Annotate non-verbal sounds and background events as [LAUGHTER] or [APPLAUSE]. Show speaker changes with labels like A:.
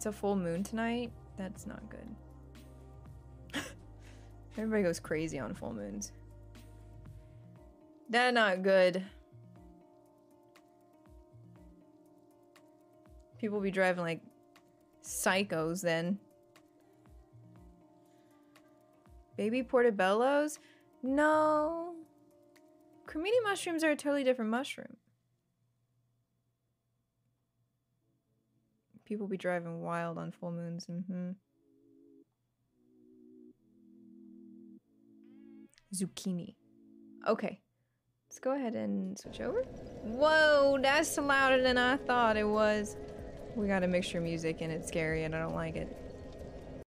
A: It's a full moon tonight? That's not good. [LAUGHS] Everybody goes crazy on full moons. That not good. People be driving like psychos then. Baby portobellos? No. Cremini mushrooms are a totally different mushroom. People be driving wild on full moons. Mm-hmm. Zucchini. Okay. Let's go ahead and switch over. Whoa, that's louder than I thought it was. We got a mixture of music and it's scary and I don't like it.